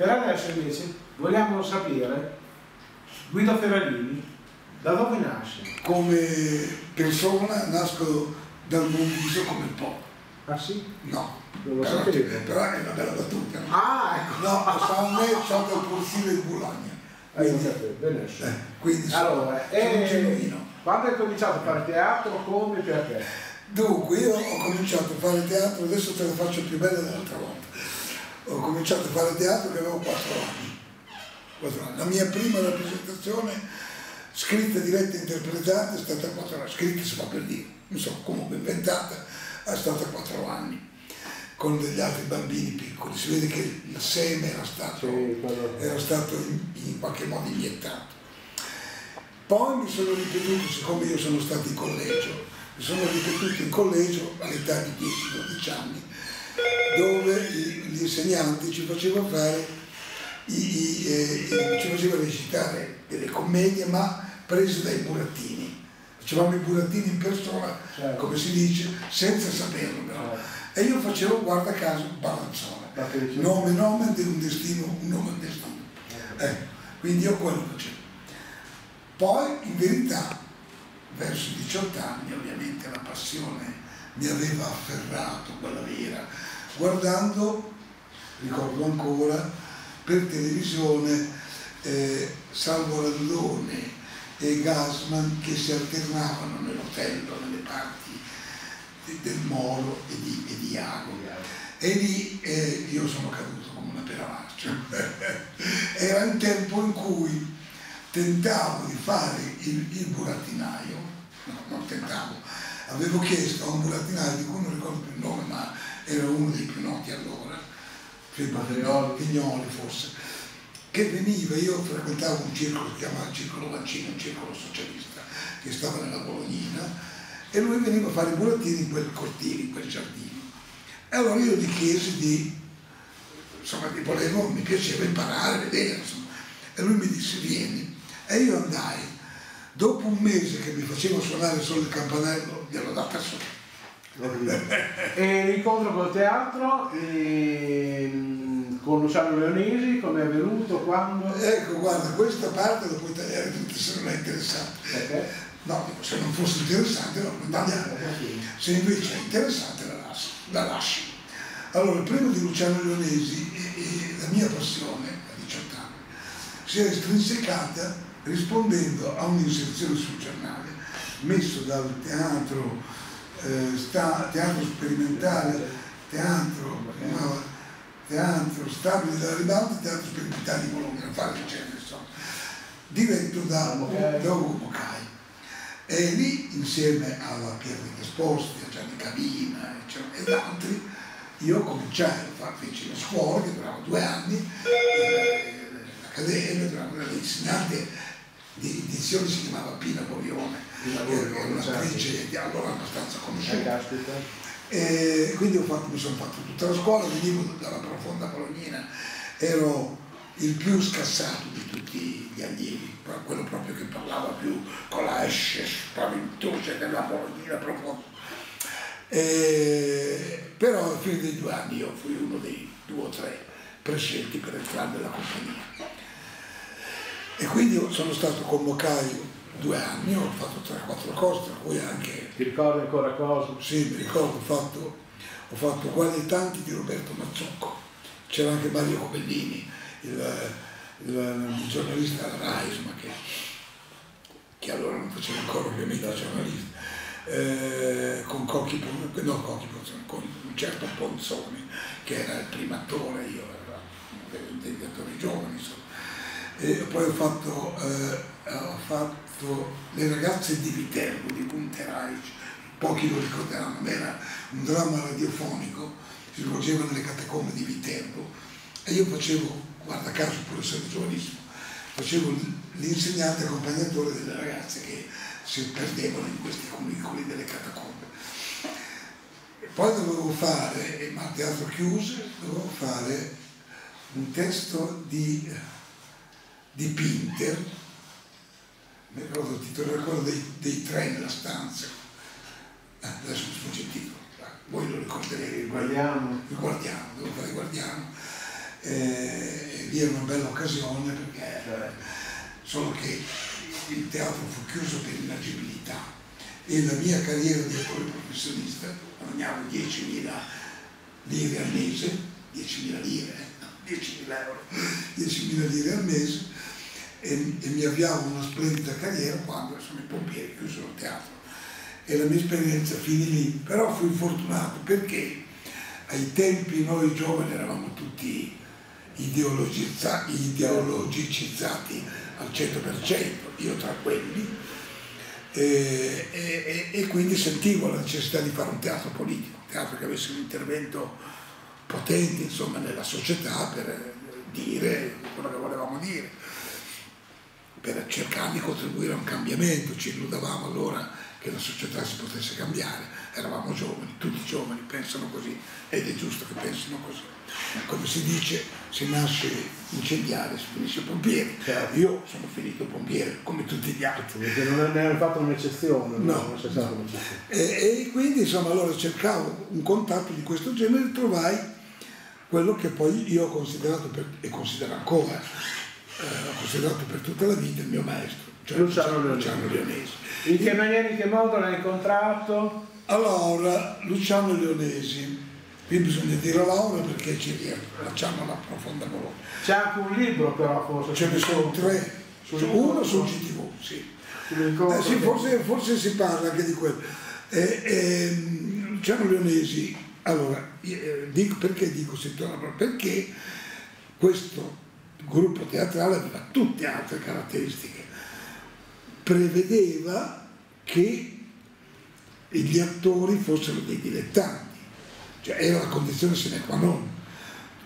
Per adesso invece vogliamo sapere, Guido Ferravini, da dove nasce? Come persona nasco dal mondo come pop. Ah sì? No, Non lo però, sapevo. però è una bella battuta. no? Ah, ecco. No, a me sotto il profilo di Bologna. Ah, Quindi, eh, quindi Allora, sono un eh, genuino. quando hai cominciato a fare teatro, come e perché? Dunque, io ho cominciato a fare teatro, adesso te la faccio più bella dell'altra volta. Ho cominciato a fare teatro che avevo 4 anni. Quattro anni. La mia prima rappresentazione, scritta, diretta e interpretata, è stata a 4 anni. Scritta si fa per dire, insomma, comunque inventata, è stata a 4 anni, con degli altri bambini piccoli. Si vede che il seme era stato, era stato in, in qualche modo iniettato. Poi mi sono ripetuto, siccome io sono stato in collegio, mi sono ripetuto in collegio all'età di 10-12 anni, dove gli insegnanti ci facevano fare, i- eh, ci facevano recitare delle commedie ma prese dai burattini. Facevamo i burattini in persona, Certo. come si dice, senza saperlo però. E io facevo, guarda caso, Balanzone. Nome, nome di un destino, un nome, un destino. Ecco, quindi io quello facevo. Poi, in verità, verso i 18 anni, ovviamente la passione mi aveva afferrato, quella vera, guardando, ricordo ancora, per televisione eh, Salvo Randone e Gasman che si alternavano nell'hotello, nelle parti del Moro e di, e di Iago. E lì eh, io sono caduto come una peravaccia. Era un tempo in cui tentavo di fare il, il burattinaio, no, non tentavo, avevo chiesto a un burattinaio di cui non ricordo più il nome, ma era uno dei più noti allora. Pignoli forse, che veniva, io frequentavo un circolo si chiamava Circolo Vancino, un circolo socialista che stava nella Bolognina, e lui veniva a fare i burattini in quel cortile, in quel giardino. E allora io gli chiesi di, insomma, di volevo, mi piaceva imparare, vedere, insomma. E lui mi disse, vieni. E io andai. Dopo un mese che mi faceva suonare solo il campanello, gliel'ho data solo. E l'incontro col teatro ehm, con Luciano Leonesi, come è avvenuto, quando? Ecco, guarda, questa parte la puoi tagliare tutta se non è interessante. Perché? No, dico, se non fosse interessante non la tagliare. Se invece è interessante la lasci. La lasci. Allora, prima di Luciano Leonesi e, e la mia passione a 18 anni si è estrinsecata rispondendo a un'inserzione sul giornale messo dal teatro, eh, sta- teatro sperimentale, teatro, no, teatro stabile della ribalta, teatro sperimentale di Bologna, fare genere, insomma, diretto da, da Ugo Boccai. E lì, insieme alla Pierre Esposti, a Gianni eccetera, ed altri, io cominciai a fare, feci la scuola che durava due anni, eh, l'accademia, durava l'insegnante di edizione si chiamava Pina Borione, era un'attrice di allora abbastanza Eh, conosciuta. caspita. E quindi ho fatto- mi sono fatto tutta la scuola, venivo dalla profonda Bolognina, ero il più scassato di tutti gli allievi, quello proprio che parlava più con la esce spaventosa della Bolognina profonda. E- però alla fine dei due anni io fui uno dei due o tre prescelti per entrare nella compagnia. E quindi sono stato con Boccai due anni, ho fatto 3-4 cose, tra cui anche Ti ricordi ancora cosa? sì, mi ricordo, ho fatto, ho fatto Quali e tanti di Roberto Mazzocco, c'era anche Mario Cobellini, il, il- il giornalista alla RAI, insomma, che, che allora non faceva ancora ovviamente il giornalista, eh, con Cocchi, no, Cocchi con un certo Ponzoni, che era il primo attore, io ero degli attori giovani, insomma. E poi ho fatto, eh, ho fatto Le ragazze di Viterbo di Punteraic, pochi lo ricorderanno, era un dramma radiofonico, si svolgeva nelle catacombe di Viterbo e io facevo, guarda caso pur essendo giovanissimo, facevo l'insegnante accompagnatore delle ragazze che si perdevano in questi cunicoli delle catacombe. Poi dovevo fare, ma a teatro chiuso, dovevo fare un testo di, di Pinter mi ricordo il titolo, ricordo dei, dei tre nella stanza, eh, adesso mi sfugge voi lo ricorderete, il Guardiamo. il guardiano, devo fare il guardiano, eh, lì è una bella occasione perché eh, solo che il teatro fu chiuso per inagibilità. E la mia carriera di attore professionista guadagnavo 10.000 lire al mese, 10.000 lire, eh, no, 10.000 euro, 10.000 lire al mese e, e mi avviavo una splendida carriera quando insomma, i pompieri chiusero il teatro. E la mia esperienza finì lì, però fui fortunato perché ai tempi noi giovani eravamo tutti ideologicizzati al 100%, io tra quelli, e, e- e quindi sentivo la necessità di fare un teatro politico, un teatro che avesse un intervento potente insomma, nella società per dire quello che volevamo dire, per cercare di contribuire a un cambiamento, ci illudavamo allora che la società si potesse cambiare, eravamo giovani, tutti giovani pensano così ed è giusto che pensino così. Come si dice, si nasce incendiare, si finisce pompiere. Certo. Io sono finito pompiere come tutti gli altri. Perché non ne hanno fatto un'eccezione, No, non c'è stata no. E, e quindi insomma allora cercavo un contatto di questo genere e trovai quello che poi io ho considerato per, e considero ancora, eh, ho considerato per tutta la vita il mio maestro, cioè Luciano. Luciano Leonesi. In che maniera, in che modo l'hai incontrato? Allora, Luciano Leonesi, qui bisogna dire Laura perché ci facciamo la profonda volontà. C'è anche un libro però forse. Ce ne sono tre, uno sul GTV, sì. Eh sì, forse, forse si parla anche di quello. Eh, ehm, Luciano Leonesi, allora, eh, dico- perché dico settimana prossima? Perché questo gruppo teatrale aveva tutte altre caratteristiche. Prevedeva che gli attori fossero dei dilettanti, cioè era la condizione sine qua non,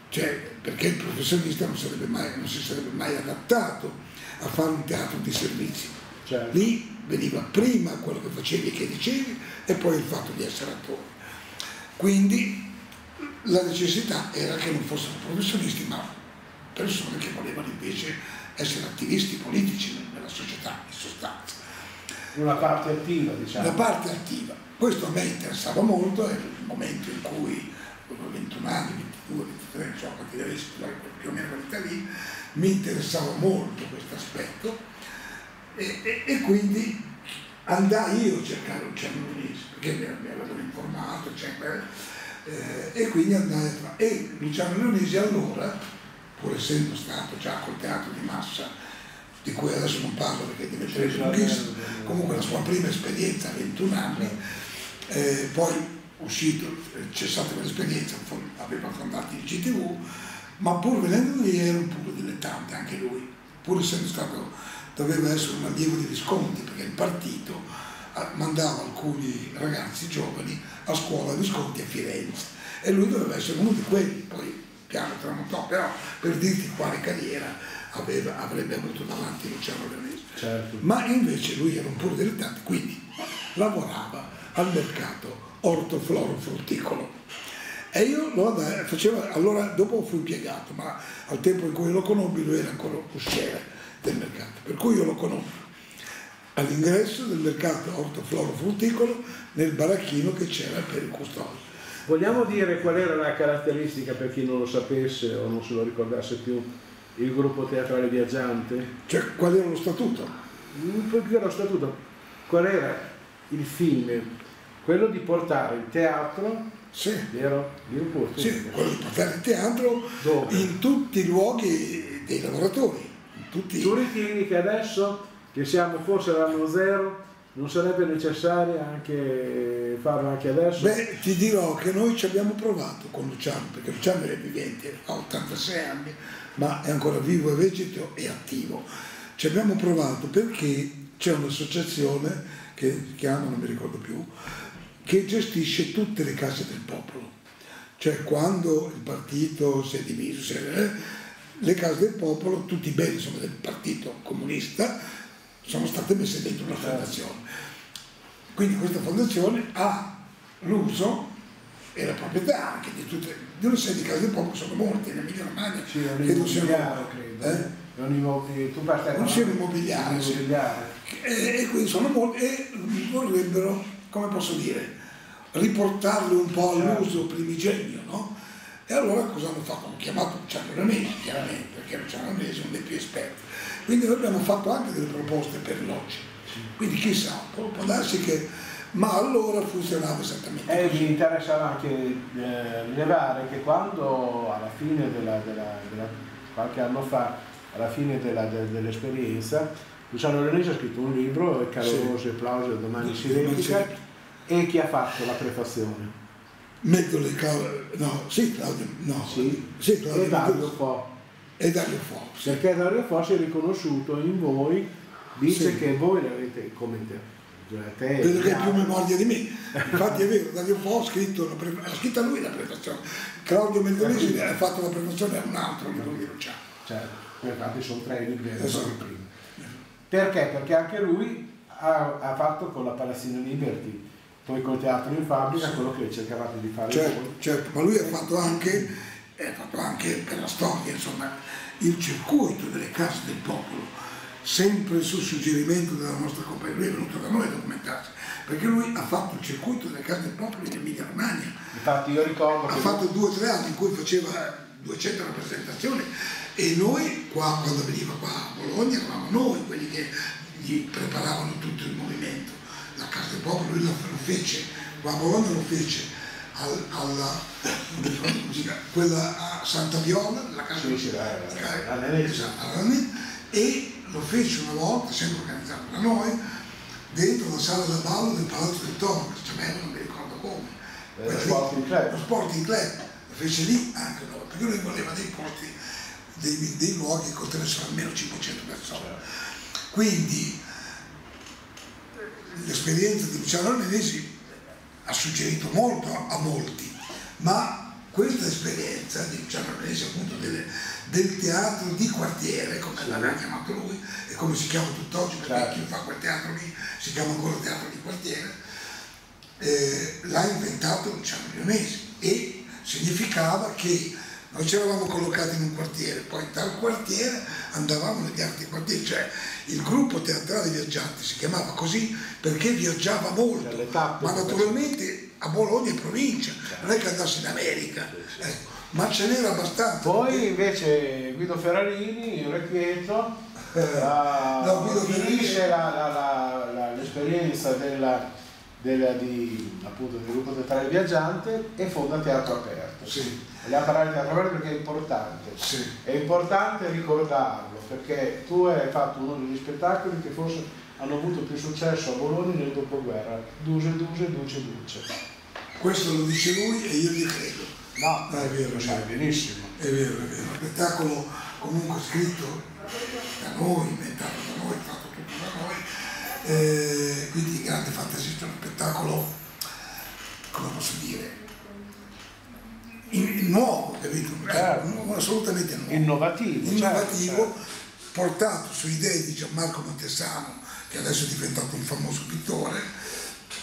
cioè, perché il professionista non, sarebbe mai- non si sarebbe mai adattato a fare un teatro di servizio. Certo. Lì veniva prima quello che facevi e che dicevi e poi il fatto di essere attore. Quindi la necessità era che non fossero professionisti, ma persone che volevano invece essere attivisti politici nella società, in sostanza. Una parte attiva, diciamo. La parte attiva, questo a me interessava molto, era il momento in cui avevo 21 anni, 22, 23, insomma, a partire da lì, più o meno quell'età lì, mi interessava molto questo aspetto e, e- e quindi andai io a cercare Luciano Luisi, perché mi, mi avevano informato, eccetera, eh, e quindi andai a. E Luciano Leonesi allora, pur essendo stato già col teatro di massa, di cui adesso non parlo perché diventerebbe Sì, lunghissimo, comunque la sua prima esperienza a 21 anni, eh, poi uscito, eh, cessata quell'esperienza, aveva fondato il GTV, ma pur venendo lì era un puro dilettante anche lui, pur essendo stato, doveva essere un allievo di Visconti, perché il partito ah, mandava alcuni ragazzi giovani a scuola Visconti a Firenze e lui doveva essere uno di quelli, poi piano tramutò, però per dirti quale carriera aveva- avrebbe avuto davanti Luciano Leonesi Certo. ma invece lui era un puro dilettante, quindi lavorava al mercato ortofloro-frutticolo. E io lo faceva, allora dopo fu impiegato, ma al tempo in cui lo conobbi lui era ancora usciere del mercato, per cui io lo conobbi all'ingresso del mercato ortofloro-frutticolo nel baracchino che c'era per il custode. Vogliamo dire qual era la caratteristica per chi non lo sapesse o non se lo ricordasse più, il gruppo teatrale viaggiante? Cioè qual era lo statuto? Un po' più dello statuto. Qual era il fine? Quello di portare il teatro, Sì, vero? Posto. sì, quello di portare il teatro Dove? in tutti i luoghi dei lavoratori, tutti Tu ritieni che adesso, che siamo forse all'anno zero, non sarebbe necessario anche farlo anche adesso? Beh, ti dirò che noi ci abbiamo provato con Luciano, perché Luciano è vivente, ha 86 anni, ma è ancora vivo e vegeto e attivo. Ci abbiamo provato perché c'è un'associazione che si chiama, non mi ricordo più, che gestisce tutte le case del popolo. Cioè quando il partito si è diviso, si è- eh, le case del popolo, tutti i beni del partito comunista, sono state messe dentro una fondazione. Quindi questa fondazione ha l'uso e la proprietà anche di tutte di una serie di case del popolo che sono morte in Emilia Romagna Sì, erano credo siano credo. eh? tu parti un sito immobiliare, immobiliare. Sì. E, e, quindi sono molti e vorrebbero, come posso dire, riportarlo un po' certo. all'uso primigenio, no? E allora cosa hanno fatto? Hanno chiamato Luciano Ramesi, chiaramente, perché Luciano Ramesi è uno dei più esperti. Quindi noi abbiamo fatto anche delle proposte per l'oggi. Quindi chissà, può, può darsi che ma allora funzionava esattamente e così. mi interessava anche eh, rilevare che quando alla fine della, della, della, qualche anno fa alla fine della, dell'esperienza Luciano Renesi ha scritto un libro e Caloroso sì. applauso domani si replica e chi ha fatto la prefazione? Metto le cavole, no, sì Claudio, no, sì, sì Claudio, e Dario Fo. E Dario Fo. Sì. Perché Dario Fo si è riconosciuto in voi, dice sì. che voi l'avete commentato te, Vedo che hai più memoria di me. Infatti è vero, Dario Fo ha scritto, ha scritto lui la prefazione. Claudio Mendolesi ha fatto la prefazione a un altro di Luciano. Certo, infatti sono tre libri esatto. prima. Perché? Perché anche lui ha, ha, fatto con la Palazzina Liberty, poi col teatro in fabbrica, sì. quello che cercavate di fare certo, voi. Certo, ma lui ha fatto anche, ha fatto anche per la storia, insomma, il circuito delle case del popolo sempre su suggerimento della nostra compagnia, lui è venuto da noi a documentarsi, perché lui ha fatto il circuito delle case del popolo in Emilia Romagna. Infatti io ricordo... Ha fatto due o tre anni in cui faceva 200 rappresentazioni e noi qua, quando veniva qua a Bologna, eravamo noi quelli che gli preparavano tutto il movimento. La Casa del Popolo lui lo, fece, qua a Bologna lo fece al, alla, quella a Santa Viola, la casa sì, sì, e lo fece una volta, sempre organizzato da noi, dentro la sala da ballo del Palazzo del Toro, che c'è non mi ricordo come. Eh, lo Sporting Club. Lo Sporting Club, lo fece lì anche noi, perché lui voleva dei posti, dei, dei luoghi che contenessero almeno 500 persone. Certo. Quindi l'esperienza di Luciano Arnesi ha suggerito molto a molti, ma questa esperienza di Arnesi appunto delle del teatro di quartiere, come sì. l'aveva chiamato lui e come si chiama tutt'oggi, perché certo. chi fa quel teatro lì si chiama ancora teatro di quartiere, eh, l'ha inventato Luciano Lionesi e significava che noi ci eravamo collocati in un quartiere, poi dal quartiere andavamo negli altri quartieri, cioè il gruppo teatrale viaggianti si chiamava così perché viaggiava molto, ma naturalmente a Bologna e provincia, non è che andasse in America. Ecco ma ce n'era abbastanza. Poi invece Guido Ferrarini, il Requieto, no, finisce l'esperienza della, della, di, appunto, del gruppo teatrale viaggiante e fonda Teatro Aperto. Sì. Vogliamo parlare di Aperto perché è importante. Sì. È importante ricordarlo perché tu hai fatto uno degli spettacoli che forse hanno avuto più successo a Bologna nel dopoguerra. Duse, duse, duce, duce. Questo lo dice lui e io gli credo. No, è vero, lo sai benissimo. È vero, è vero. Un spettacolo comunque scritto da noi, inventato da noi, fatto tutto da noi. Eh, quindi grande fantasista, uno spettacolo, come posso dire, nuovo, capito? Certo. Eh, assolutamente nuovo. Innovativo. Innovativo, certo, portato su idee di Gianmarco Montesano, che adesso è diventato un famoso pittore,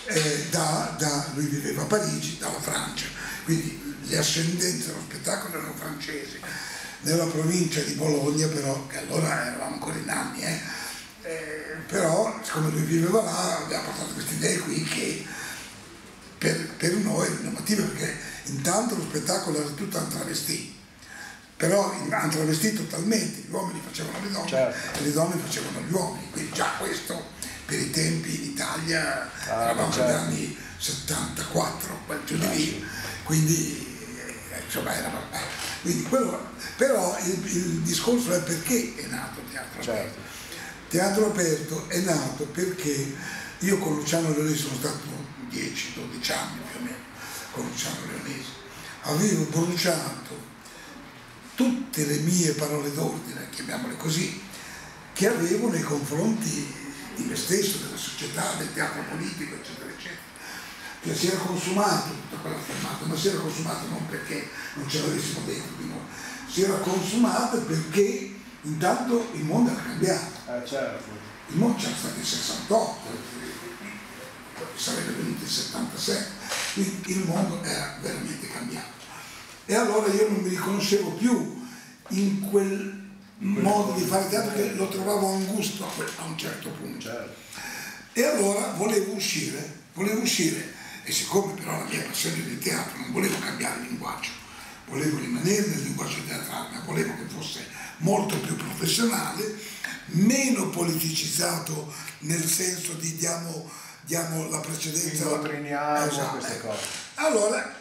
eh, da, da, lui viveva a Parigi, dalla Francia. Quindi le ascendenze dello spettacolo erano francesi, nella provincia di Bologna però, che allora eravamo ancora in anni, eh, eh, però siccome lui viveva là abbiamo portato queste idee qui che per, per noi erano innovative perché intanto lo spettacolo era tutto a travestì, però hanno travestito totalmente, gli uomini facevano le donne certo. e le donne facevano gli uomini, quindi già questo per i tempi in Italia ah, eravamo certo. negli anni 74, quel giù di lì, quindi insomma era quindi quello, però il, il, discorso è perché è nato Teatro certo. Aperto. Teatro Aperto è nato perché io con Luciano Leonesi sono stato 10-12 anni più o meno con Luciano Leonesi, avevo bruciato tutte le mie parole d'ordine, chiamiamole così, che avevo nei confronti di me stesso, della società, del teatro politico, eccetera che si era consumato tutta quella fermata, ma si era consumato non perché non ce l'avessimo dentro di noi, si era consumato perché intanto il mondo era cambiato. Eh, certo. Il mondo c'era stato il 68, sarebbe venuto il 77, quindi il mondo era veramente cambiato. E allora io non mi riconoscevo più in quel modo di fare teatro che lo trovavo angusto a un certo punto. Certo. E allora volevo uscire, volevo uscire, e siccome però la mia passione del teatro non volevo cambiare linguaggio, volevo rimanere nel linguaggio teatrale, ma volevo che fosse molto più professionale, meno politicizzato nel senso di diamo, diamo la precedenza. Esatto. queste cose. Allora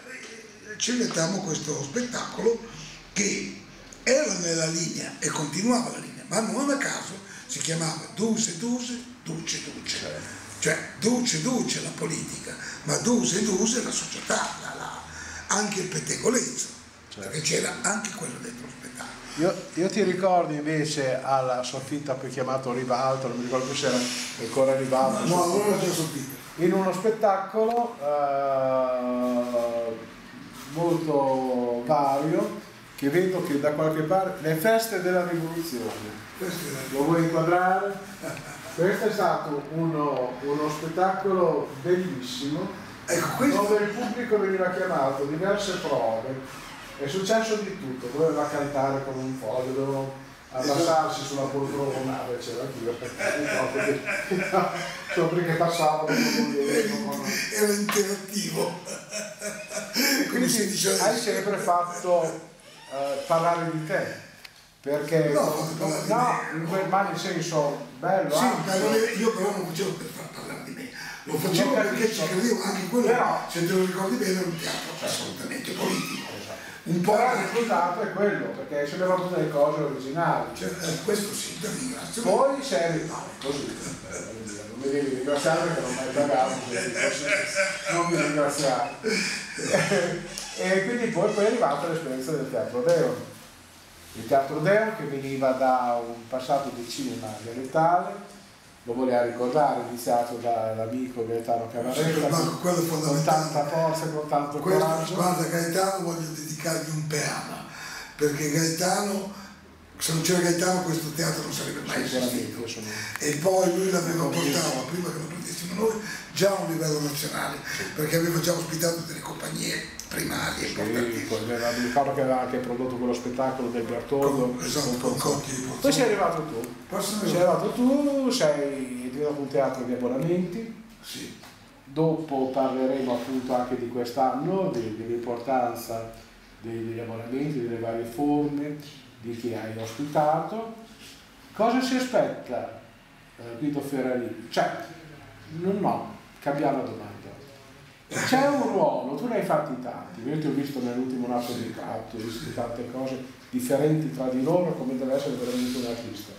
ci mettiamo questo spettacolo che era nella linea e continuava la linea, ma non a caso si chiamava Duse Duse, Duce Duce. Certo. Cioè Duce Duce la politica, ma Duse Duse la società, la, la, anche il pettegolezzo, certo. perché c'era anche quello dentro lo spettacolo. Io, io, ti ricordo invece alla soffitta poi chiamato Ribalto, non mi ricordo più se era ancora Ribalto. No, no, allora c'è soffitta. In uno spettacolo uh, molto vario che vedo che da qualche parte le feste della rivoluzione lo vuoi inquadrare? questo è stato uno, uno spettacolo bellissimo ecco, dove il pubblico veniva chiamato diverse prove è successo di tutto doveva cantare con un foglio dovevano abbassarsi sulla poltrona c'era anch'io solo perché passavano era interattivo. Quindi hai sempre fatto uh, parlare di te perché no, no, in quel, ma nel senso bello sì, anche, io però non facevo per far parlare di me. Lo facevo perché ci credevo anche quello però, se te lo ricordi bene era un teatro assolutamente politico. Un po' però il risultato è quello perché hai sempre fatto delle cose originali. Cioè, eh, questo sì ti ringrazio poi sei no, così. Non mi devi ringraziare perché non mi hai pagato non mi ringraziare. E quindi poi, poi è arrivata l'esperienza del teatro Deon. Il teatro Deon che veniva da un passato di cinema dialettale, lo voleva ricordare, iniziato dall'amico Gaetano Camaretta, con tanta forza con tanto Questo, coraggio. Guarda Gaetano voglio dedicargli un peana, perché Gaetano se non c'era Gaetano questo teatro non sarebbe mai esistito. E poi lui l'aveva portato, prima che lo prendessimo noi, già a un livello nazionale, perché aveva già ospitato delle compagnie primarie sì, mi ricordo che aveva anche prodotto quello spettacolo del Bertoldo. Con, esatto, con Cocchi poi sei arrivato tu. Sei arrivato tu sei diventato un teatro di abbonamenti. Sì. dopo parleremo appunto anche di quest'anno dell'importanza degli abbonamenti delle varie forme di chi hai ospitato. Cosa si aspetta eh, Guido Ferrari? Cioè no, no cambiare la domanda c'è un ruolo, tu ne hai fatti tanti, io ti ho visto nell'ultimo naso di Catto, ho visto tante cose differenti tra di loro come deve essere veramente un artista.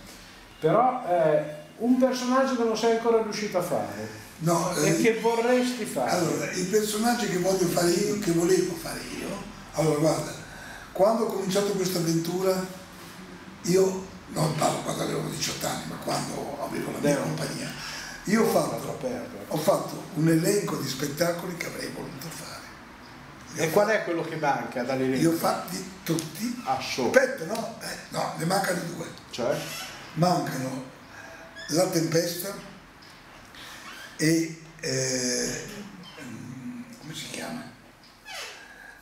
Però eh, un personaggio che non sei ancora riuscito a fare no, e eh, che vorresti fare. Allora, il personaggio che voglio fare io, che volevo fare io, allora guarda, quando ho cominciato questa avventura, io non parlo quando avevo 18 anni, ma quando avevo la mia compagnia, io ho fatto, ho fatto, un elenco di spettacoli che avrei voluto fare. e qual è quello che manca dall'elenco? Li ho fatti tutti. Ah, solo. Aspetta, no, eh, no, ne mancano due. Cioè? Mancano La Tempesta e... Eh, come si chiama?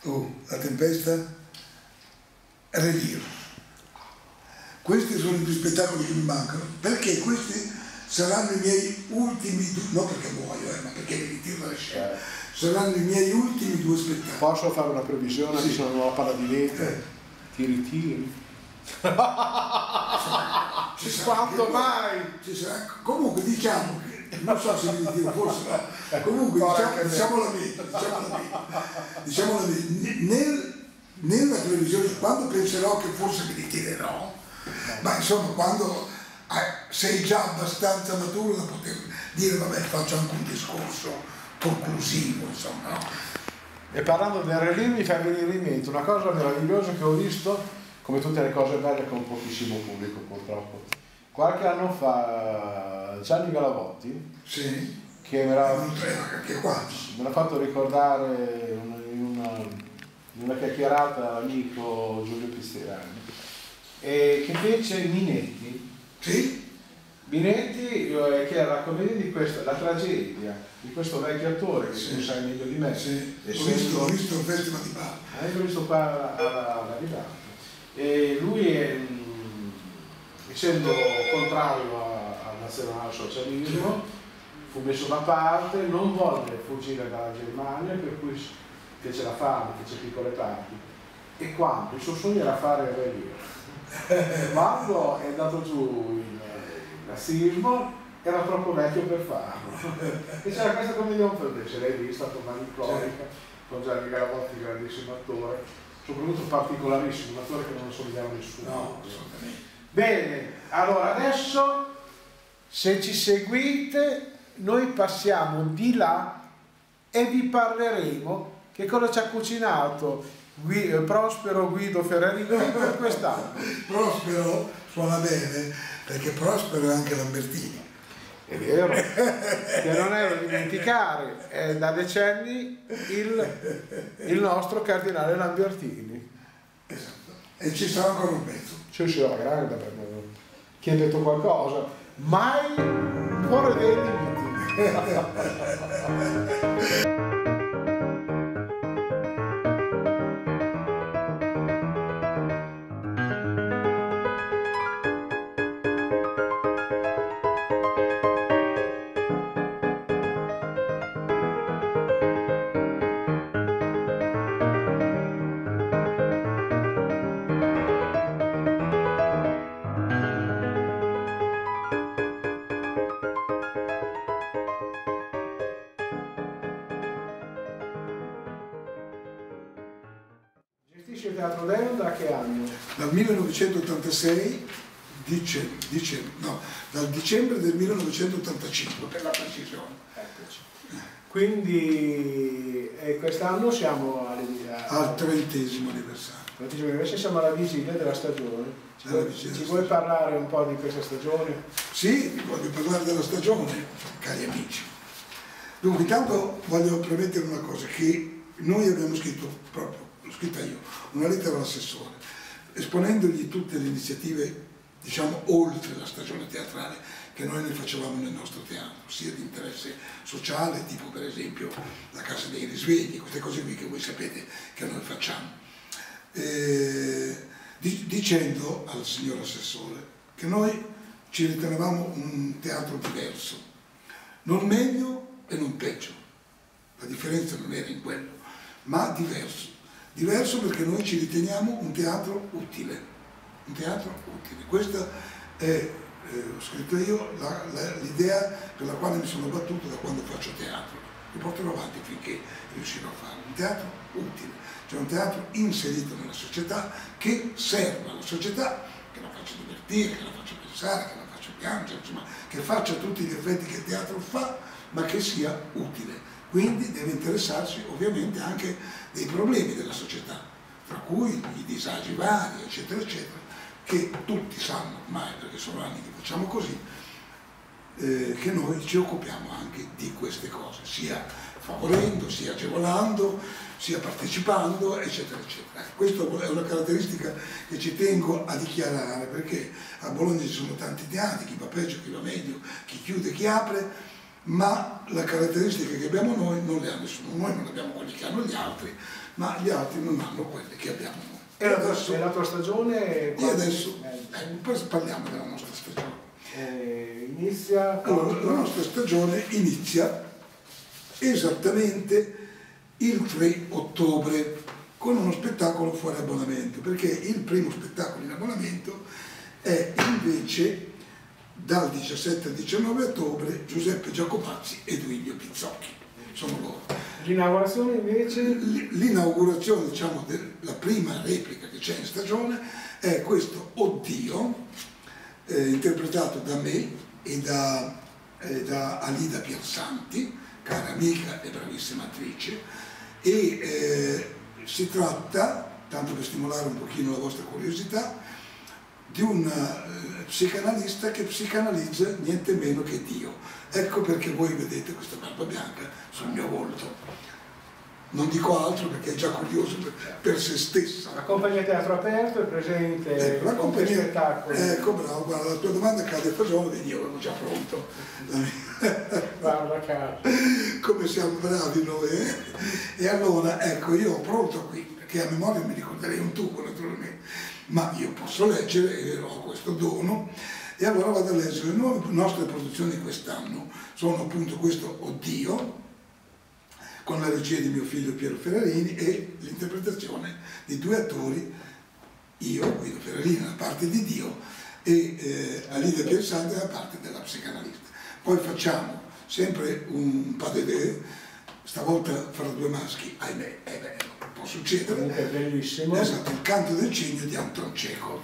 Oh, La Tempesta Relio. Questi sono i due spettacoli che mi mancano, perché questi saranno i miei ultimi due, non perché muoio, eh, ma perché mi ritiro dalla scena, saranno i miei ultimi due spettacoli. Posso fare una previsione? Sì. Ci sono nuova palla di vetro, eh. ti ritiri? Quanto mai? Comunque diciamo che, non so se mi ritiro, forse no, eh, comunque diciamo, diciamo la mia, diciamo la mia, diciamo la mia. Nel, nella previsione, quando penserò che forse mi ritirerò, ma insomma quando eh, sei già abbastanza maturo da poter dire vabbè faccio anche un discorso conclusivo insomma no? e parlando del relè mi fa venire in mente una cosa meravigliosa che ho visto come tutte le cose belle con pochissimo pubblico purtroppo qualche anno fa Gianni Galavotti sì. che me l'ha, me l'ha fatto ricordare in una, in una chiacchierata l'amico Giulio Pistirani e che fece Minetti sì? Minetti, eh, che era la commedia di questa, la tragedia di questo vecchio attore che sì. tu sai meglio di me. Sì. Ho, visto, ho visto il festival di Parma. Hai visto qua alla, alla E lui è, mm, essendo contrario al nazionalsocialismo, fu messo da parte, non volle fuggire dalla Germania, per cui fece la fame, fece piccole parti. E quando il suo sogno era fare il re quando è andato giù il, il nazismo, era troppo vecchio per farlo. E c'era questa commedia un po' ce l'hai vista, con maniclonica, con Gianni Garabotti, grandissimo attore, soprattutto particolarissimo, un attore che non somigliava a nessuno. No. Bene, allora adesso se ci seguite noi passiamo di là e vi parleremo che cosa ci ha cucinato Guido, Prospero Guido Ferrarino per quest'anno. Prospero suona bene perché Prospero è anche Lambertini. È vero, che non è da dimenticare, è da decenni il, il nostro cardinale Lambertini. Esatto. E ci sarà ancora un pezzo. Ci uscirà grande per me. Chi ha detto qualcosa, mai fuori dei limiti. Gestisce il Teatro Deo da che anno? Dal 1986, dice, dice, no, dal dicembre del 1985 per la precisione. Eccoci. Quindi quest'anno siamo alle, Al trentesimo anniversario. Invece siamo alla vigilia della stagione. Ci, vuoi, vigilia ci vuoi parlare un po' di questa stagione? Sì, voglio parlare della stagione, cari amici. Dunque, intanto voglio premettere una cosa, che noi abbiamo scritto proprio, l'ho scritta io, una lettera all'assessore, esponendogli tutte le iniziative, diciamo, oltre la stagione teatrale che noi ne facevamo nel nostro teatro, sia di interesse sociale, tipo per esempio la Casa dei Risvegli, queste cose qui che voi sapete che noi facciamo. Eh, di- dicendo al signor assessore che noi ci ritenevamo un teatro diverso, non meglio e non peggio, la differenza non era in quello, ma diverso. Diverso perché noi ci riteniamo un teatro utile, un teatro utile. Questa è, eh, ho scritto io, l'idea per la quale mi sono battuto da quando faccio teatro. Li porterò avanti finché riuscirò a farlo. Un teatro utile, cioè un teatro inserito nella società che serva alla società, che la faccia divertire, che la faccia pensare, che la faccia piangere, insomma, che faccia tutti gli effetti che il teatro fa, ma che sia utile. Quindi deve interessarsi ovviamente anche dei problemi della società, tra cui i disagi vari, eccetera, eccetera, che tutti sanno ormai, perché sono anni che facciamo così, eh, che noi ci occupiamo anche di queste cose, sia favorendo, sia agevolando, sia partecipando, eccetera, eccetera. Questa è una caratteristica che ci tengo a dichiarare, perché a Bologna ci sono tanti teatri, chi va peggio, chi va meglio, chi chiude, chi apre, ma la caratteristica che abbiamo noi non le ha nessuno, noi non abbiamo quelli che hanno gli altri, ma gli altri non hanno quelle che abbiamo noi. E la tua, adesso, e la tua stagione? e adesso Eh, eh, poi parliamo della nostra stagione. eh, inizia Allora, la nostra stagione inizia esattamente il 3 ottobre con uno spettacolo fuori abbonamento, perché il primo spettacolo in abbonamento è invece dal 17 al 19 ottobre Giuseppe Giacopazzi e Duilio Pizzocchi, sono loro. l'inaugurazione invece? L'inaugurazione, diciamo, della prima replica che c'è in stagione è questo Oddio, eh, interpretato da me e da, eh, da Alida Piersanti, cara amica e bravissima attrice, e eh, si tratta, tanto per stimolare un pochino la vostra curiosità, di un eh, psicanalista che psicanalizza niente meno che Dio. Ecco perché voi vedete questa barba bianca sul mio volto. Non dico altro perché è già curioso per, per se stessa. la compagnia teatro aperto è presente Ecco, la compagnia, spettacoli. ecco bravo, guarda, la tua domanda cade a fagiolo, vedi io avevo già pronto. Guarda caso. come siamo bravi noi. eh? E allora, ecco, io ho pronto qui, perché a memoria mi ricorderei un tubo naturalmente. Ma io posso leggere e ho questo dono e allora vado a leggere le nuove nostre produzioni quest'anno. Sono appunto questo Oddio con la regia di mio figlio Piero Ferrarini e l'interpretazione di due attori io, Guido Ferrarini, la parte di Dio e eh, Alida Piersante la parte della psicanalista. Poi facciamo sempre un pas de deux stavolta fra due maschi ahimè, ahimè può succedere. È bellissimo. Esatto, il canto del cigno di Anton Cieco.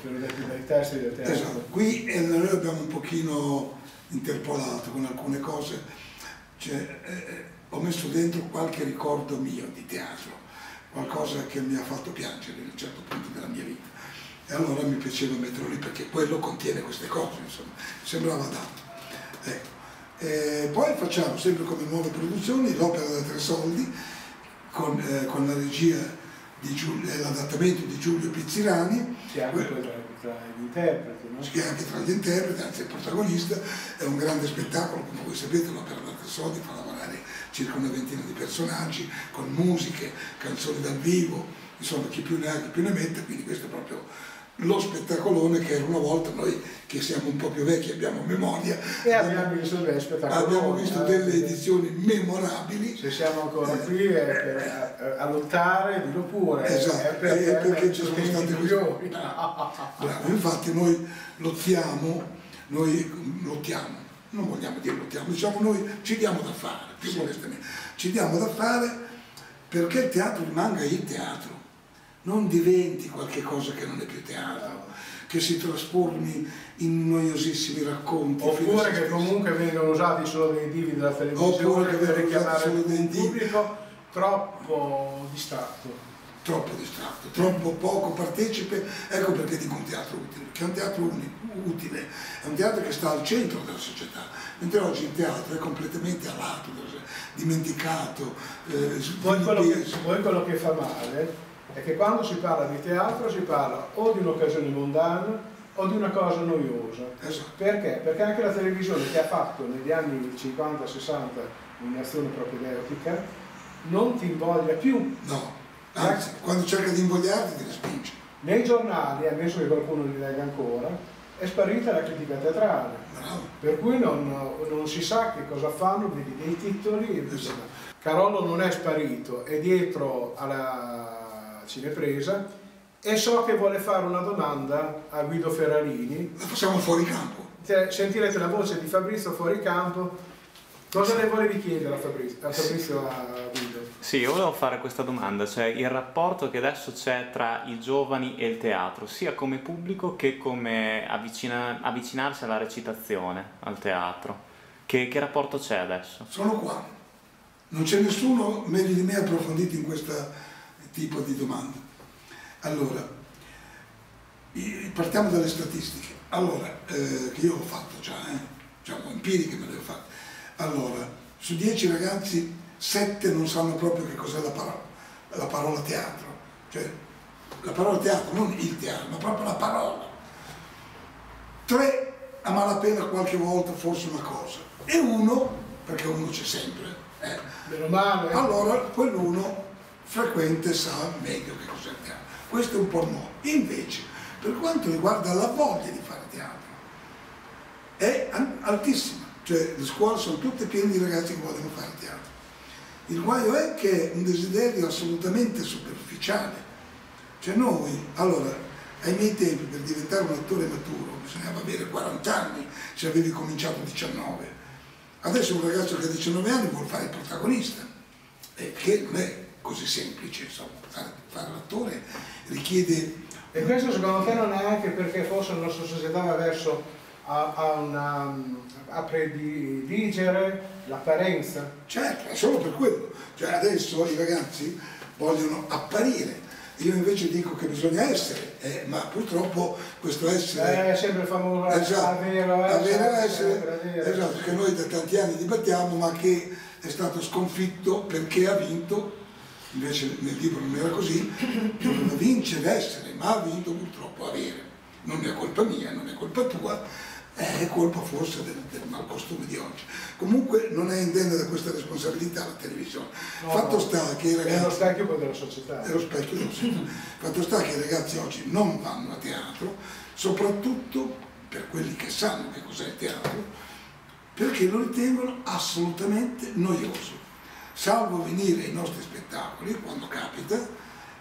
Esatto, qui eh, noi abbiamo un pochino interpolato con alcune cose, cioè, eh, ho messo dentro qualche ricordo mio di teatro, qualcosa che mi ha fatto piangere in un certo punto della mia vita. E allora mi piaceva metterlo lì perché quello contiene queste cose, insomma, sembrava adatto. Ecco. E poi facciamo sempre come nuove produzioni l'opera da tre soldi, con, eh, con la regia e l'adattamento di Giulio Pizzirani. Che anche tra, tra gli interpreti, no? Che anche tra gli interpreti, anzi il protagonista, è un grande spettacolo, come voi sapete l'opera da soldi fa lavorare circa una ventina di personaggi, con musiche, canzoni dal vivo, insomma chi più ne ha chi più ne mette, quindi questo è proprio lo spettacolone che era una volta noi che siamo un po' più vecchi abbiamo memoria. E abbiamo visto delle spettacoloni abbiamo visto delle edizioni memorabili. Se siamo ancora eh, qui è per, a, a lottare dillo pure esatto, è perché, è perché ci sono stati questi. Bravo infatti noi lottiamo noi lottiamo non vogliamo dire lottiamo diciamo noi ci diamo da fare più sì. ci diamo da fare perché il teatro rimanga il teatro non diventi qualche cosa che non è più teatro, che si trasformi in noiosissimi racconti. Oppure che comunque vengono usati solo dei divi della televisione per richiamare un pubblico troppo distratto. Troppo distratto, troppo poco partecipe, ecco perché dico un teatro utile, che è un teatro utile, è un teatro che sta al centro della società, mentre oggi il teatro è completamente a lato, dimenticato, eh, poi, quello che, poi quello che fa male è che quando si parla di teatro si parla o di un'occasione mondana o di una cosa noiosa. Esatto. Perché? Perché anche la televisione che ha fatto negli anni 50-60 un'azione propedeutica non ti invoglia più. No, anzi, eh? quando cerca di invogliarti ti respinge. Nei giornali, ammesso che qualcuno li legga ancora, è sparita la critica teatrale. Bravo. Per cui non, non, si sa che cosa fanno, vedi dei titoli. Esatto. Carollo non è sparito, è dietro alla cinepresa e so che vuole fare una domanda a Guido Ferrarini. La facciamo fuori campo. Sentirete la voce di Fabrizio fuori campo. Cosa le volevi chiedere a Fabrizio, a, Fabrizio, a Guido? Sì, io volevo fare questa domanda, cioè il rapporto che adesso c'è tra i giovani e il teatro, sia come pubblico che come avvicina, avvicinarsi alla recitazione, al teatro. Che, che rapporto c'è adesso? Sono qua. Non c'è nessuno meglio di me approfondito in questa tipo di domanda. Allora, partiamo dalle statistiche. Allora, eh, che io ho fatto già, eh, diciamo empiriche me le ho fatte. Allora, su 10 ragazzi, 7 non sanno proprio che cos'è la parola, la parola teatro. Cioè, la parola teatro, non il teatro, ma proprio la parola. 3 a malapena qualche volta forse una cosa. E uno, perché uno c'è sempre, eh. Meno male. Allora, quell'uno frequente sa meglio che cos'è il teatro. Questo è un po' nuovo. Invece, per quanto riguarda la voglia di fare teatro, è altissima. Cioè, le scuole sono tutte piene di ragazzi che vogliono fare teatro. Il guaio è che è un desiderio assolutamente superficiale. Cioè noi, allora, ai miei tempi per diventare un attore maturo bisognava avere 40 anni se avevi cominciato a 19. Adesso un ragazzo che ha 19 anni vuole fare il protagonista, eh, che non è così semplice, insomma, fare, fare l'attore richiede... E questo secondo te non è anche perché forse la nostra società va verso a, a, una, a prediligere l'apparenza? Certo, è solo per quello. Cioè adesso i ragazzi vogliono apparire, io invece dico che bisogna essere, eh, ma purtroppo questo essere... È sempre famoso, esatto, avere, essere, essere, essere esatto, che noi da tanti anni dibattiamo, ma che è stato sconfitto perché ha vinto invece nel libro non era così, doveva vincere essere, ma ha vinto purtroppo avere. Non è colpa mia, non è colpa tua, è colpa forse del, del malcostume di oggi. Comunque non è indenne da questa responsabilità la televisione. No, Fatto no. sta che i ragazzi... È lo specchio poi della società. è lo specchio dello società. Fatto sta che i ragazzi oggi non vanno a teatro, soprattutto per quelli che sanno che cos'è il teatro, perché lo ritengono assolutamente noioso. Salvo venire ai nostri spettacoli, quando capita,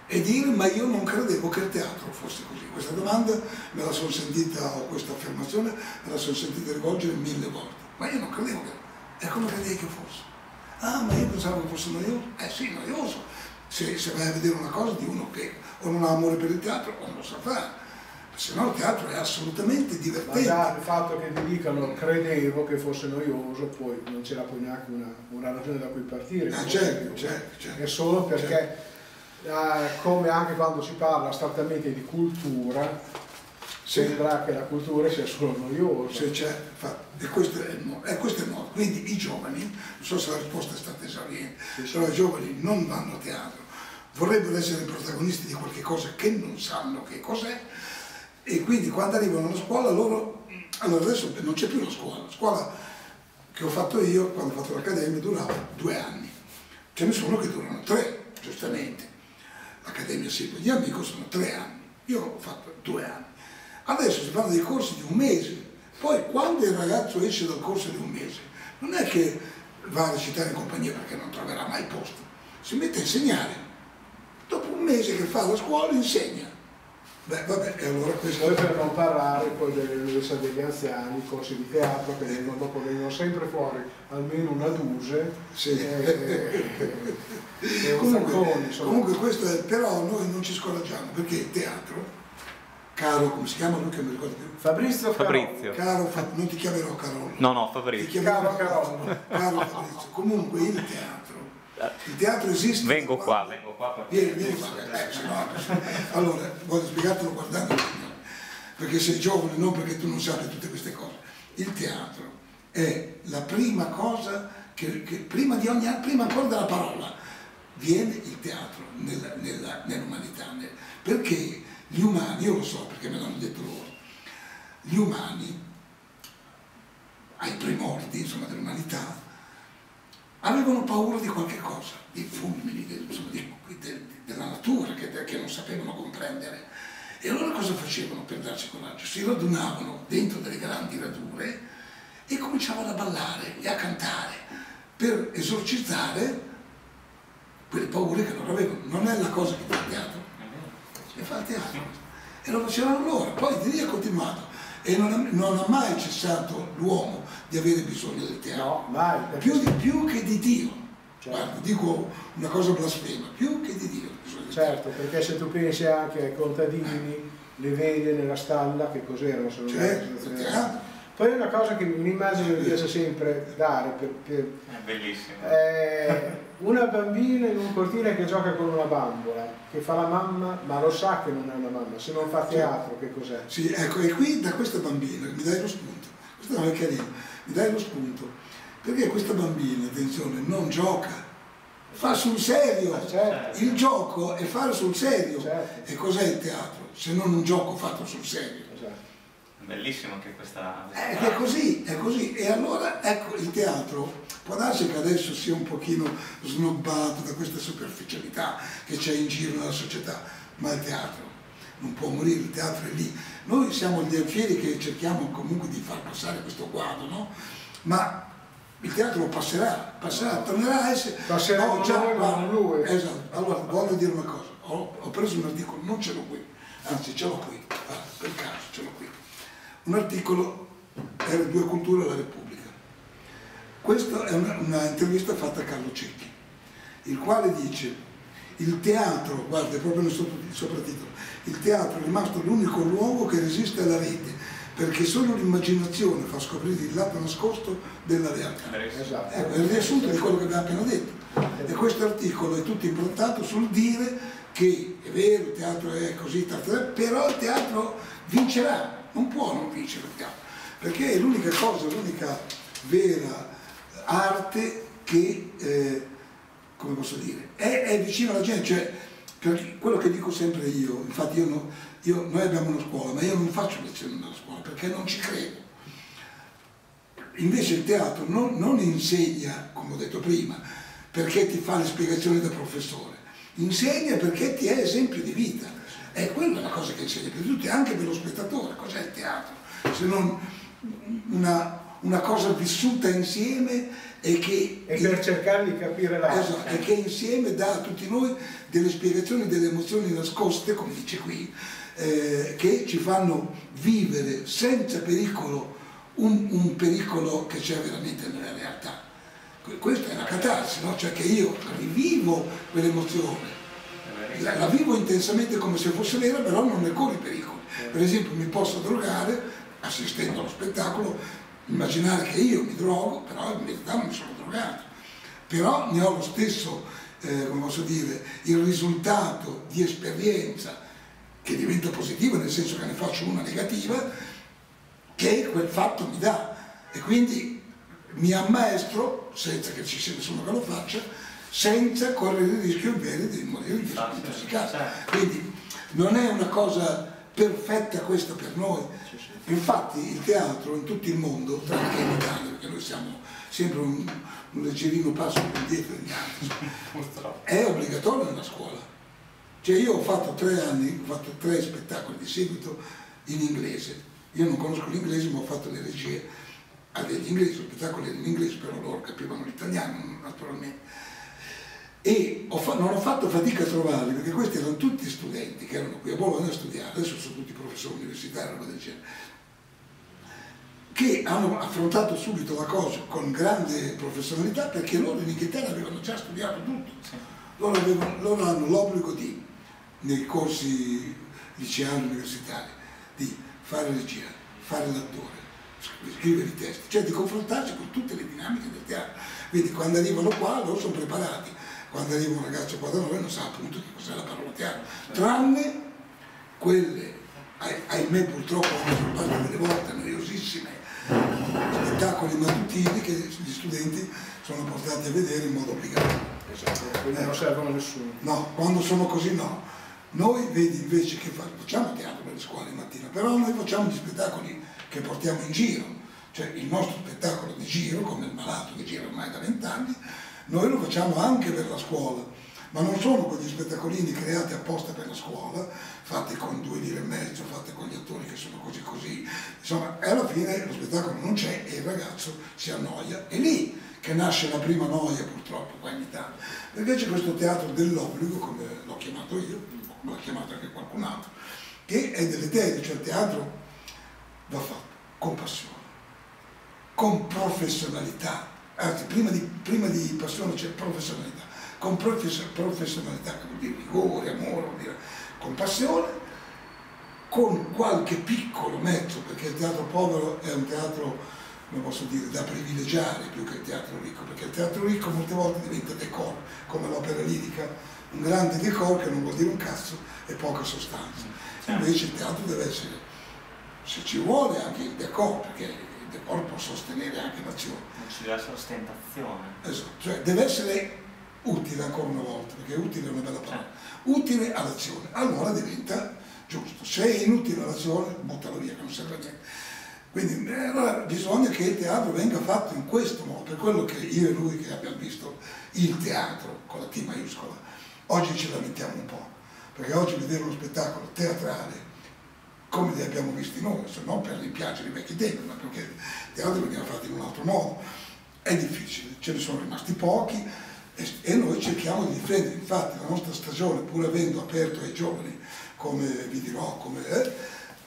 e dire ma io non credevo che il teatro fosse così. Questa domanda me la sono sentita, o questa affermazione me la sono sentita rivolgere mille volte. Ma io non credevo che... E come credevi che fosse? Ah, ma io pensavo che fosse noioso. Eh sì, noioso. Se, se vai a vedere una cosa di uno che o non ha amore per il teatro o non lo sa fare. Se no il teatro è assolutamente Ma divertente. già il fatto che ti dicano credevo che fosse noioso, poi non c'era poi neanche una, una ragione da cui partire. Ah, certo, certo, certo. È solo perché, eh, come anche quando si parla astrattamente di cultura, sembra che la cultura sia solo noiosa. E questo è il modo. E questo è il modo. Quindi i giovani, non so se la risposta è stata esauriente, Sì, sì. però i giovani non vanno a teatro, vorrebbero essere protagonisti di qualche cosa che non sanno che cos'è e quindi quando arrivano alla scuola loro, allora adesso non c'è più la scuola, la scuola che ho fatto io quando ho fatto l'accademia durava due anni, ce ne sono che durano tre, giustamente, l'accademia Silvio di Amico sono tre anni, io ho fatto due anni. Adesso si fanno dei corsi di un mese, poi quando il ragazzo esce dal corso di un mese, non è che va a recitare in compagnia perché non troverà mai posto, si mette a insegnare. Dopo un mese che fa la scuola insegna. Beh, vabbè, e allora questo... Poi per non parlare poi delle università degli anziani, i corsi di teatro che vengono, dopo vengono sempre fuori almeno una duse Sì. e, e un comunque, insomma. comunque questo è, però noi non ci scoraggiamo perché il teatro, caro, come si chiama lui che non mi ricordo più, Fabrizio Fabrizio. caro, non ti chiamerò Carolo, No, no, ti Fabrizio. chiamerò Caro Carolo. caro Fabrizio. Comunque il teatro, il teatro esiste. Vengo qua, vengo qua per... Vieni, vieni qua, eh, no, allora voglio spiegartelo guardando perché sei giovane, non perché tu non sappia tutte queste cose. Il teatro è la prima cosa che, che prima di ogni prima ancora della parola viene il teatro nella- nella- nell'umanità, nel- perché gli umani, io lo so perché me l'hanno detto loro, gli umani ai primordi insomma, dell'umanità avevano paura di qualche cosa, dei fulmini, del- insomma, di- del- della natura che, che non sapevano comprendere. E allora cosa facevano per darsi coraggio? Si radunavano dentro delle grandi radure e cominciavano a ballare e a cantare per esorcizzare quelle paure che loro avevano. Non è la cosa che fa il teatro, che fa il teatro. E lo facevano loro, poi di lì è continuato. E non ha, non ha mai cessato l'uomo di avere bisogno del teatro No, mai. perché- più, di- più che di Dio. Certo. Guarda, dico una cosa blasfema, più che di Dio. Certo, perché se tu pensi anche ai contadini, le vele nella stalla, che cos'erano? Certo, Poi una cosa che un'immagine mi piace sempre dare, per, per- È bellissimo. è una bambina in un cortile che gioca con una bambola, che fa la mamma, ma lo sa che non è una mamma, se non fa teatro che cos'è? Sì, ecco, e qui da questa bambina mi dai lo spunto, questo non è carino, mi dai lo spunto, perché questa bambina, attenzione, non gioca, fa sul serio. Certo. Il gioco è fare sul serio. Certo. E cos'è il teatro? Se non un gioco fatto sul serio. Bellissimo anche questa... Eh, che è così, è così. E allora, ecco, il teatro può darsi che adesso sia un pochino snobbato da questa superficialità che c'è in giro nella società, ma il teatro non può morire, il teatro è lì. Noi siamo gli alfieri che cerchiamo comunque di far passare questo quadro, no? Ma il teatro passerà, passerà, tornerà a essere... Passerà con già, noi, ma lui. Esatto, allora voglio dire una cosa, ho, ho preso un articolo, non ce l'ho qui, anzi ce l'ho qui, guarda, per caso. Un articolo era Due culture alla Repubblica. Questa è una, una intervista fatta a Carlo Cecchi, il quale dice il teatro, guarda, è proprio nel sotto- il teatro è rimasto l'unico luogo che resiste alla rete, perché solo l'immaginazione fa scoprire il lato nascosto della realtà. Bellissimo. Esatto. Ecco, è il riassunto di quello che abbiamo appena detto. E questo articolo è tutto improntato sul dire che è vero, il teatro è così, però il teatro vincerà, non può non vincere il teatro, perché è l'unica cosa, l'unica vera arte che, eh, come posso dire, è, è vicino alla gente, cioè quello che dico sempre io, infatti io, no- io- noi abbiamo una scuola, ma io non faccio lezioni nella scuola perché non ci credo. invece il teatro non, non insegna, come ho detto prima, perché ti fa le spiegazioni da professore, insegna perché ti è esempio di vita. E quella è la cosa che insegna per tutti, anche per lo spettatore. Cos'è il teatro? Se non una, una cosa vissuta insieme e che... E per cercare di capire l'altro. Esatto, e che insieme dà a tutti noi delle spiegazioni, delle emozioni nascoste, come dice qui, eh, che ci fanno vivere senza pericolo un, un pericolo che c'è veramente nella realtà. Questa è la catarsi, no? cioè che io rivivo quell'emozione, la, la, vivo intensamente come se fosse vera, però non ne corro i pericoli. Per esempio mi posso drogare assistendo allo spettacolo, immaginare che io mi drogo, però in verità non mi sono drogato. Però ne ho lo stesso, eh, come posso dire, il risultato di esperienza che diventa positivo, nel senso che ne faccio una negativa, che quel fatto mi dà. E quindi mi ammaestro, senza che ci sia nessuno che lo faccia, senza correre il rischio vero di morire di intossicato. Quindi non è una cosa perfetta questa per noi. Infatti il teatro in tutto il mondo, tranne che in Italia, perché noi siamo sempre un, un leggerino passo indietro degli altri, è obbligatorio nella scuola. Cioè io ho fatto tre anni, ho fatto tre spettacoli di seguito in inglese. Io non conosco l'inglese ma ho fatto le regie a degli inglesi, lo spettacolo era in inglese, però loro capivano l'italiano naturalmente e ho non ho fatto fatica a trovarli perché questi erano tutti studenti che erano qui a Bologna a studiare, adesso sono tutti professori universitari, roba del genere, che hanno affrontato subito la cosa con grande professionalità perché loro in Inghilterra avevano già studiato tutto. Loro, avevano, loro hanno l'obbligo di, nei corsi liceali universitari, di fare regia, fare l'attore, scrivere i testi, cioè di confrontarsi con tutte le dinamiche del teatro. Quindi quando arrivano qua loro sono preparati quando arriva un ragazzo qua da noi non sa appunto che cos'è la parola teatro, tranne quelle, ahimè purtroppo maggior parte delle volte noiosissime, spettacoli mattutini che gli studenti sono portati a vedere in modo obbligatorio. Esatto, quindi non servono a nessuno. No, quando sono così no. Noi vedi invece che facciamo teatro nelle scuole di mattina, però noi facciamo gli spettacoli che portiamo in giro, cioè il nostro spettacolo di giro, come il malato che gira ormai da vent'anni, noi lo facciamo anche per la scuola, ma non sono quegli spettacolini creati apposta per la scuola, fatti con due lire e mezzo, fatti con gli attori che sono così così, insomma, alla fine lo spettacolo non c'è e il ragazzo si annoia. È lì che nasce la prima noia purtroppo qua in Italia. Invece questo teatro dell'obbligo, come l'ho chiamato io, l'ha chiamato anche qualcun altro, che è deleterio, cioè il teatro va fatto con passione, con professionalità, anzi prima di, prima di passione c'è professionalità, con professionalità che vuol dire rigore, amore, vuol dire compassione, con qualche piccolo mezzo, perché il teatro povero è un teatro, come posso dire, da privilegiare più che il teatro ricco, perché il teatro ricco molte volte diventa decor, come l'opera lirica, un grande decor che non vuol dire un cazzo e poca sostanza. Invece il teatro deve essere, se ci vuole, anche il decor, perché il corpo può sostenere anche l'azione. Ci deve essere ostentazione. Esatto, cioè deve essere utile ancora una volta, perché utile è una bella parola, utile all'azione, allora diventa giusto. Se è inutile all'azione, buttalo via, che non serve a niente. Quindi eh, allora, bisogna che il teatro venga fatto in questo modo, per quello che io e lui che abbiamo visto il teatro con la T maiuscola, oggi ci lamentiamo un po', perché oggi vedere uno spettacolo teatrale come li abbiamo visti noi, se non per rimpiangere i vecchi tempi, ma perché il teatro veniva fatto in un altro modo. È difficile, ce ne sono rimasti pochi e, e noi cerchiamo di difendere, infatti la nostra stagione, pur avendo aperto ai giovani, come vi dirò, come, eh,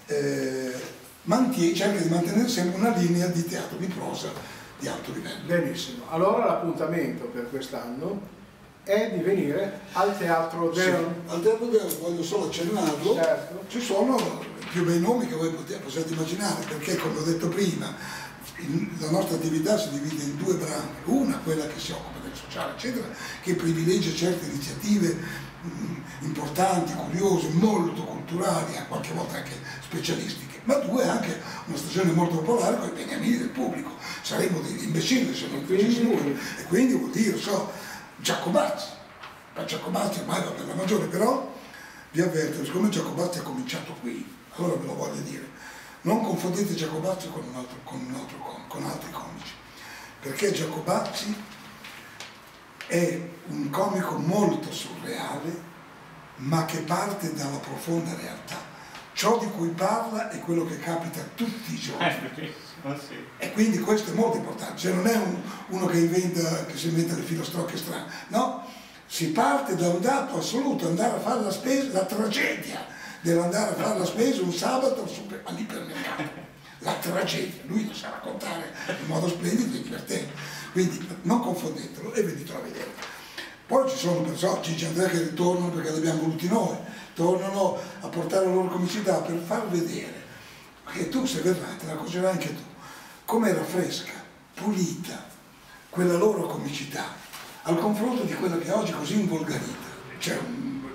eh, mantiene, cerca di mantenere sempre una linea di teatro di prosa di alto livello. Benissimo, allora l'appuntamento per quest'anno è di venire al Teatro Deon. Sì, al Teatro Deon, voglio solo accennarlo, certo. ci sono più bei nomi che voi potete, possiate immaginare, perché come ho detto prima, la nostra attività si divide in due branche, una quella che si occupa del sociale, eccetera, che privilegia certe iniziative importanti, curiose, molto culturali, a qualche volta anche specialistiche, ma due anche una stagione molto popolare con i beniamini del pubblico. Saremmo degli imbecilli se non facessi nulla. E quindi vuol dire, so, Giacobazzi, ma Giacobazzi ormai va per la maggiore, però vi avverto, siccome Giacobazzi ha cominciato qui, allora ve lo voglio dire, Non confondete Giacobacci con, un altro, con, un altro, con altri comici, perché Giacobacci è un comico molto surreale, ma che parte dalla profonda realtà. Ciò di cui parla è quello che capita tutti i giorni. E quindi questo è molto importante, cioè non è un, uno che, inventa, che si inventa le filostrocche strane, no, si parte da un dato assoluto, andare a fare la spesa, la tragedia dell'andare a fare la spesa un sabato all'ipermercato. La tragedia, lui lo sa raccontare in modo splendido e divertente. Quindi non confondetelo e venitelo a vedere. Poi ci sono perciò Gigi Andrea che ritornano perché li abbiamo voluti noi, tornano a portare la loro comicità per far vedere che tu se verrai te la accorgerai anche tu com'era fresca, pulita quella loro comicità al confronto di quella che è oggi così involgarita. C'è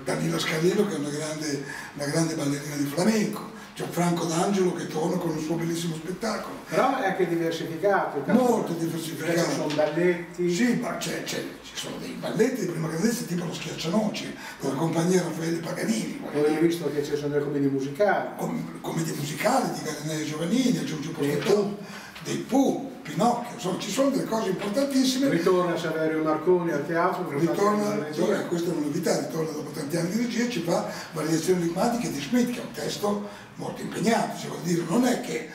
Danilo Scaliero che è una grande, una grande ballerina di flamenco, Gianfranco D'Angelo che torna con un suo bellissimo spettacolo. Però è anche diversificato. Molto diversificato. Ci sono balletti. Sì, ma c'è, c'è, ci sono dei balletti di prima grandezza tipo lo Schiaccianoci, della compagnia Raffaele Paganini. Ho visto che ci sono delle commedie musicali. Com- commedie musicali di Garinelli Giovannini, Giorgio Postettone dei Pooh, Pinocchio, insomma ci sono delle cose importantissime. Ritorna Saverio Marconi al teatro. Ritorna, eh, questa è una novità, ritorna dopo tanti anni di regia e ci fa Variazioni enigmatiche di Schmidt, che è un testo molto impegnato, cioè, vuol dire, non è che...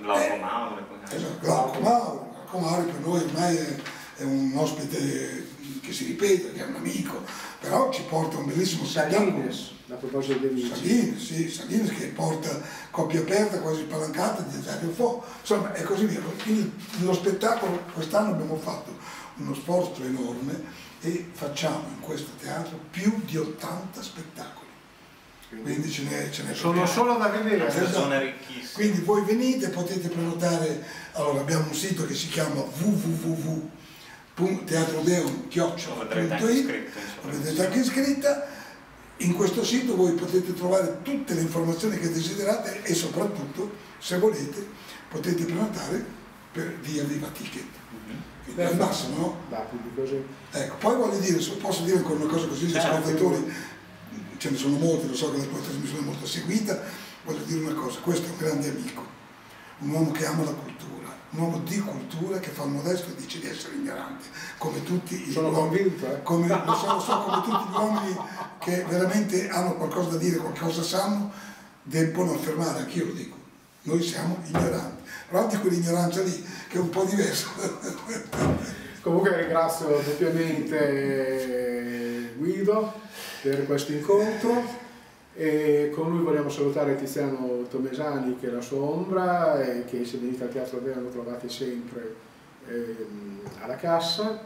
Glauco Mauri. Esatto, Glauco Mauri, Glauco Mauri per noi ormai è, è un ospite che si ripete, che è un amico, però ci porta un bellissimo Salines, a proposito dei vici. Salines, sì, Salines che porta coppia aperta, quasi spalancata di Dario Fo, insomma è così via. Quindi lo spettacolo, quest'anno abbiamo fatto uno sforzo enorme e facciamo in questo teatro più di 80 spettacoli. Quindi ce n'è, ce n'è Sono solo da vedere. Esatto. Quindi voi venite, potete prenotare, allora abbiamo un sito che si chiama www teatrodeon.it vedete anche iscritta in questo sito voi potete trovare tutte le informazioni che desiderate e soprattutto se volete potete prenotare per via Viva Ticket quindi al massimo no? ecco, poi voglio dire, posso dire ancora una cosa così gli certo. ascoltatori ce ne sono molti, lo so che la tua trasmissione è molto seguita voglio dire una cosa, questo è un grande amico un uomo che ama la cultura un uomo di cultura che fa il modesto e dice di essere ignorante, come tutti Sono gli uomini, convinto, eh? come, lo so, lo so, come tutti gli uomini che veramente hanno qualcosa da dire, qualcosa sanno, debbono affermare, anch'io lo dico, noi siamo ignoranti, però di quell'ignoranza lì che è un po' diversa. Comunque ringrazio doppiamente Guido per questo incontro e con lui vogliamo salutare Tiziano Tomesani che è la sua ombra e che se venite al Teatro Vera lo trovate sempre ehm, alla cassa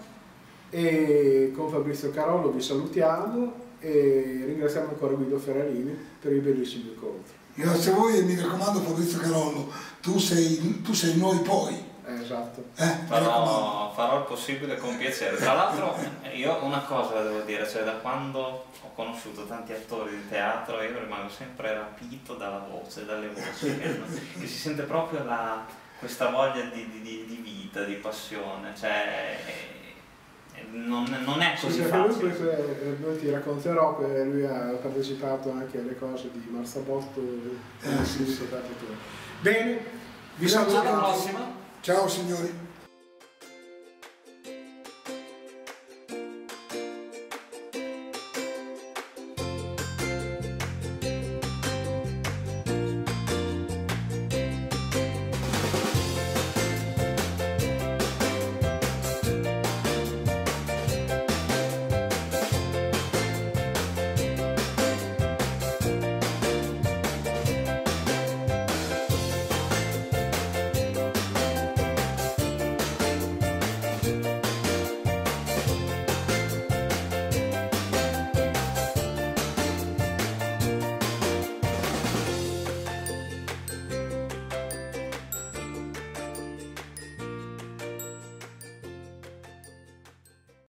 e con Fabrizio Carollo vi salutiamo e ringraziamo ancora Guido Ferrarini per il bellissimo incontro. Grazie a voi e mi raccomando Fabrizio Carollo, tu sei, tu sei noi poi. Eh, esatto. Eh, farò, farò, il possibile con piacere. Tra l'altro io una cosa devo dire, cioè da quando ho conosciuto tanti attori di teatro io rimango sempre rapito dalla voce, dalle voci, che, che si sente proprio la, questa voglia di, di, di, vita, di passione. Cioè, non, non, è così sì, facile. Lui, eh, lui ti racconterò che lui ha partecipato anche alle cose di Marzabotto e eh, sì, sì. Bene, vi saluto. Alla prossima. Ciao signori.